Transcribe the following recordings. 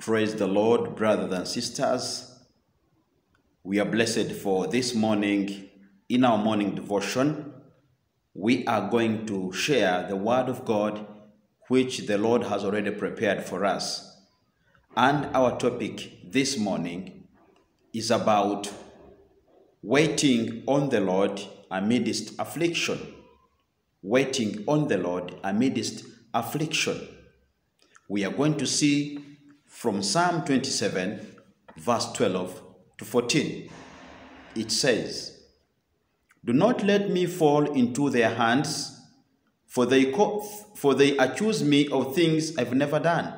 Praise the Lord, brothers and sisters. We are blessed for this morning. In our morning devotion, we are going to share the Word of God which the Lord has already prepared for us. And our topic this morning is about waiting on the Lord amidst affliction. Waiting on the Lord amidst affliction. We are going to see from Psalm 27, verse 12 to 14. It says, Do not let me fall into their hands, for they, for they accuse me of things I've never done.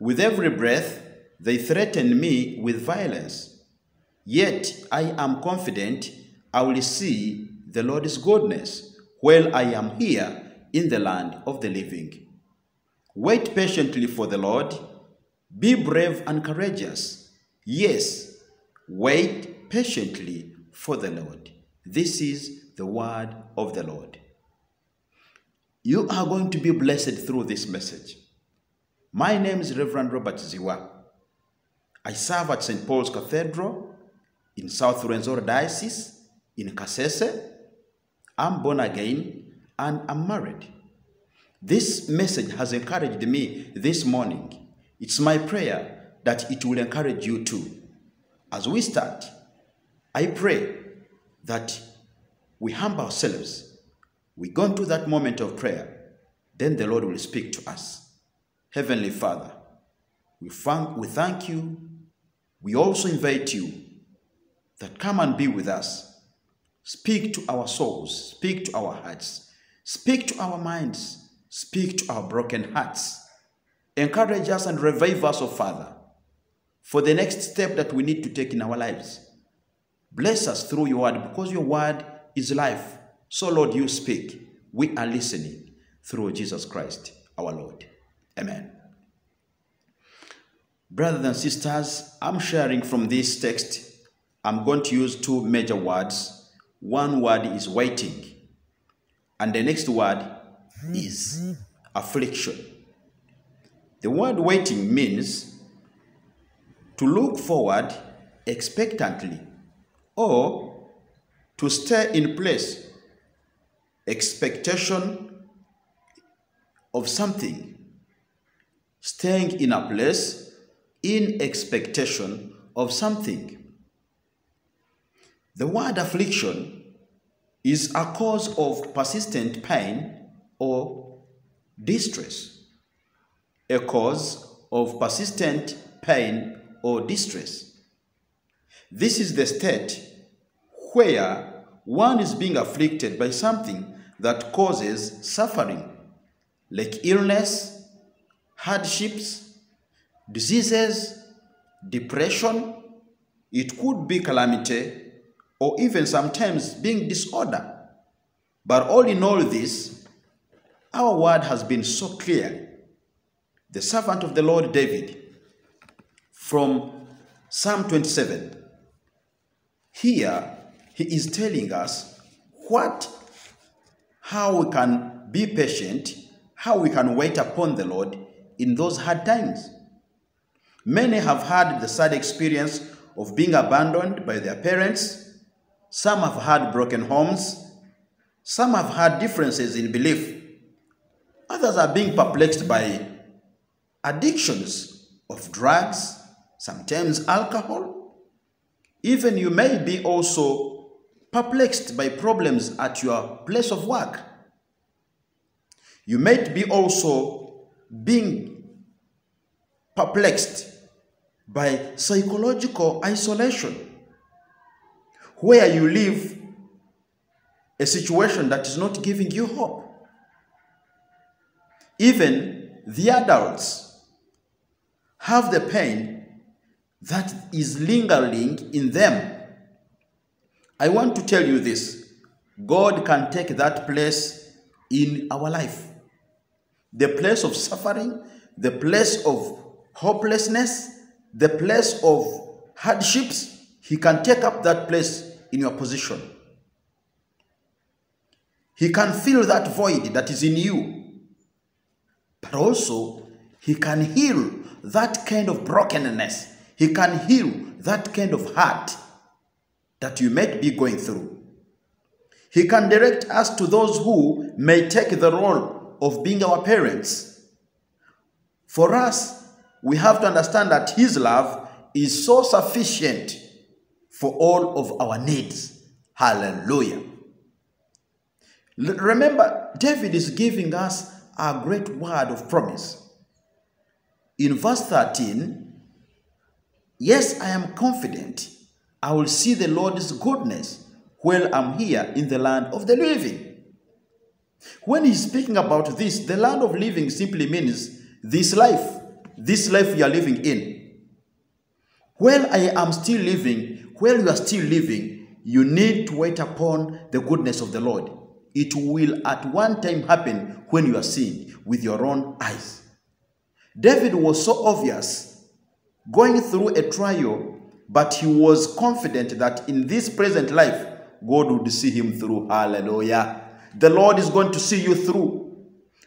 With every breath, they threaten me with violence. Yet I am confident I will see the Lord's goodness while I am here in the land of the living. Wait patiently for the Lord. Be brave and courageous. Yes, wait patiently for the Lord. This is the word of the Lord. You are going to be blessed through this message. My name is Reverend Robert Zziwa. I serve at St. Paul's Cathedral in South Rwenzori Diocese in Kasese. I'm born again and I'm married. This message has encouraged me this morning. It's my prayer that it will encourage you too. As we start, I pray that we humble ourselves. We go into that moment of prayer, then the Lord will speak to us. Heavenly Father, we thank, we thank you. We also invite you that come and be with us. Speak to our souls, speak to our hearts, speak to our minds, speak to our broken hearts. Encourage us and revive us, O Father, for the next step that we need to take in our lives. Bless us through your word because your word is life. So, Lord, you speak. We are listening through Jesus Christ, our Lord. Amen. Brothers and sisters, I'm sharing from this text. I'm going to use two major words. One word is waiting, and the next word is affliction. The word waiting means to look forward expectantly or to stay in place, expectation of something, staying in a place in expectation of something. The word affliction is a cause of persistent pain or distress. A cause of persistent pain or distress. This is the state where one is being afflicted by something that causes suffering, like illness, hardships, diseases, depression. It could be calamity or even sometimes being disorder. But all in all this, our word has been so clear. The servant of the Lord David from Psalm 27. Here, he is telling us what, how we can be patient, how we can wait upon the Lord in those hard times. Many have had the sad experience of being abandoned by their parents. Some have had broken homes. Some have had differences in belief. Others are being perplexed by addictions of drugs, sometimes alcohol. Even you may be also perplexed by problems at your place of work. You might be also being perplexed by psychological isolation, where you live a situation that is not giving you hope. Even the adults have the pain that is lingering in them. I want to tell you this God can take that place in our life. The place of suffering, the place of hopelessness, the place of hardships, He can take up that place in your position. He can fill that void that is in you. But also, He can heal that kind of brokenness. He can heal that kind of heart that you might be going through. He can direct us to those who may take the role of being our parents. For us, we have to understand that His love is so sufficient for all of our needs. Hallelujah. Remember, David is giving us a great word of promise. In verse 13, Yes, I am confident I will see the Lord's goodness while I'm here in the land of the living. When he's speaking about this, the land of living simply means this life, this life you are living in. While I am still living, while you are still living, you need to wait upon the goodness of the Lord. It will at one time happen when you are seeing with your own eyes. David was so obvious going through a trial, but he was confident that in this present life, God would see him through. Hallelujah. The Lord is going to see you through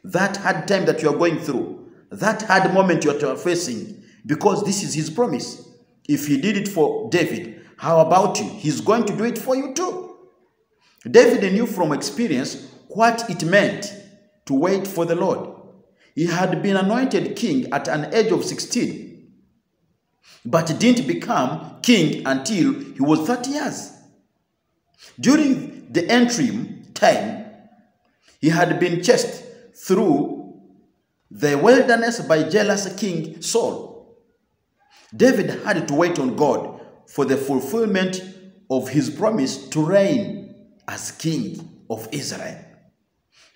that hard time that you are going through, that hard moment you are facing, because this is his promise. If he did it for David, how about you? He's going to do it for you too. David knew from experience what it meant to wait for the Lord. He had been anointed king at an age of 16 but didn't become king until he was 30 years. During the interim time, he had been chased through the wilderness by jealous King Saul. David had to wait on God for the fulfillment of his promise to reign as king of Israel.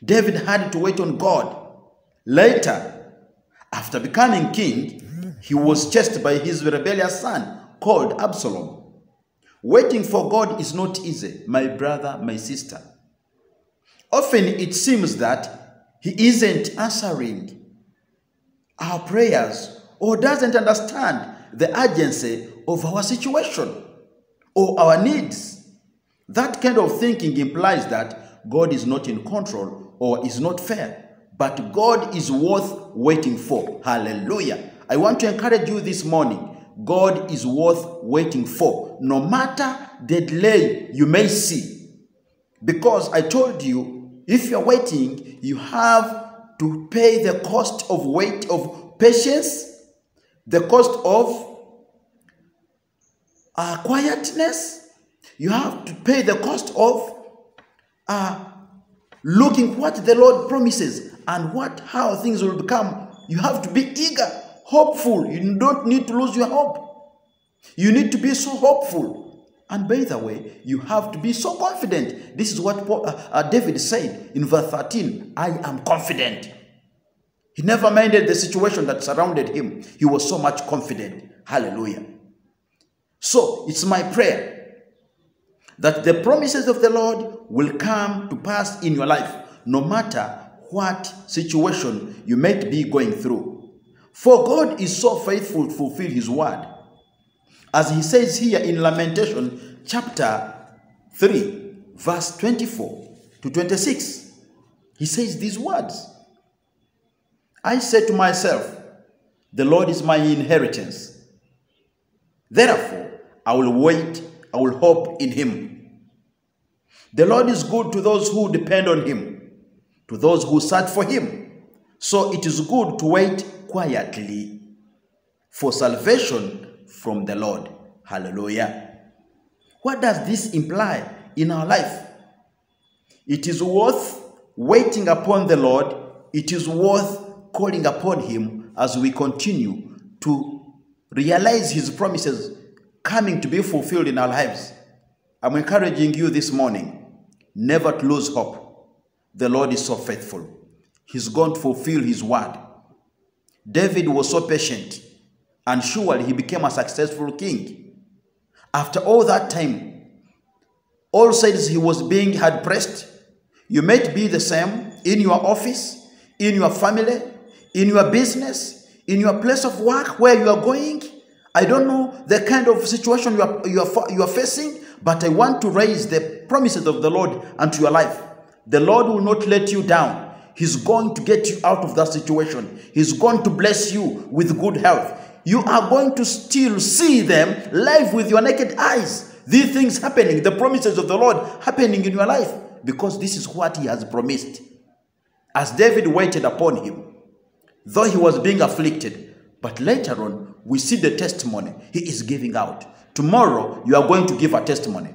David had to wait on God. Later, after becoming king, he was chased by his rebellious son called Absalom. Waiting for God is not easy, my brother, my sister. Often it seems that he isn't answering our prayers or doesn't understand the urgency of our situation or our needs. That kind of thinking implies that God is not in control or is not fair, but God is worth waiting for. Hallelujah. I want to encourage you this morning. God is worth waiting for, no matter the delay you may see. Because I told you, if you're waiting, you have to pay the cost of wait, of patience, the cost of uh, quietness. You have to pay the cost of uh, looking what the Lord promises and what how things will become. You have to be eager, hopeful. You don't need to lose your hope. You need to be so hopeful. And by the way, you have to be so confident. This is what Paul, uh, uh, David said in verse 13 I am confident. He never minded the situation that surrounded him, he was so much confident. Hallelujah. So it's my prayer that the promises of the Lord will come to pass in your life, no matter what situation you might be going through. For God is so faithful to fulfill his word. As he says here in Lamentation chapter 3, verse 24 to 26, he says these words I said to myself, The Lord is my inheritance. Therefore, I will wait, I will hope in him. The Lord is good to those who depend on him, to those who search for him. So it is good to wait quietly for salvation from the Lord. Hallelujah. What does this imply in our life? It is worth waiting upon the Lord. It is worth calling upon Him as we continue to realize His promises coming to be fulfilled in our lives. I'm encouraging you this morning never to lose hope. The Lord is so faithful. He's going to fulfill His word. David was so patient, and surely he became a successful king. After all that time, all sides he was being hard pressed. You might be the same in your office, in your family, in your business, in your place of work where you are going. I don't know the kind of situation you are, you are, you are facing, but I want to raise the promises of the Lord unto your life. The Lord will not let you down. He's going to get you out of that situation. He's going to bless you with good health. You are going to still see them live with your naked eyes. These things happening, the promises of the Lord happening in your life, because this is what He has promised. As David waited upon Him, though he was being afflicted, but later on, we see the testimony He is giving out. Tomorrow, you are going to give a testimony.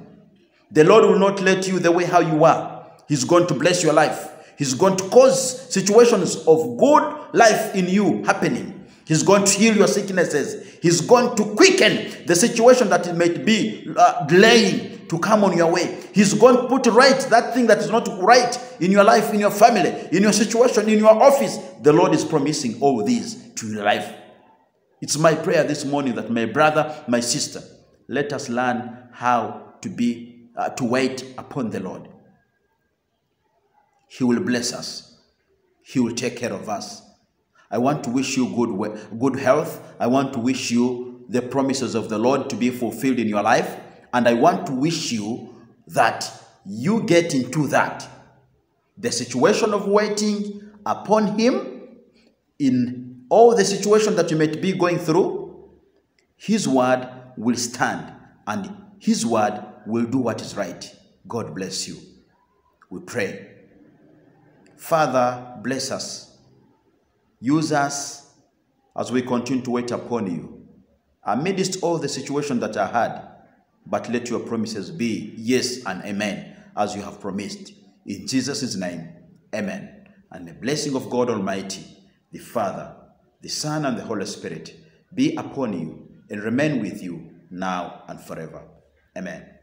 The Lord will not let you the way how you are. He's going to bless your life. He's going to cause situations of good life in you happening. He's going to heal your sicknesses. He's going to quicken the situation that it might be uh, delaying to come on your way. He's going to put right that thing that is not right in your life, in your family, in your situation, in your office. The Lord is promising all these to your life. It's my prayer this morning that my brother, my sister, let us learn how to be uh, to wait upon the Lord. He will bless us. He will take care of us. I want to wish you good, good health. I want to wish you the promises of the Lord to be fulfilled in your life. And I want to wish you that you get into that. The situation of waiting upon Him in all the situation that you might be going through, His word will stand and His word will do what is right. God bless you. We pray. Father, bless us. Use us as we continue to wait upon you. Amidst all the situations that I had, but let your promises be yes and amen, as you have promised. In Jesus' name, amen. And the blessing of God Almighty, the Father, the Son, and the Holy Spirit be upon you and remain with you now and forever. Amen.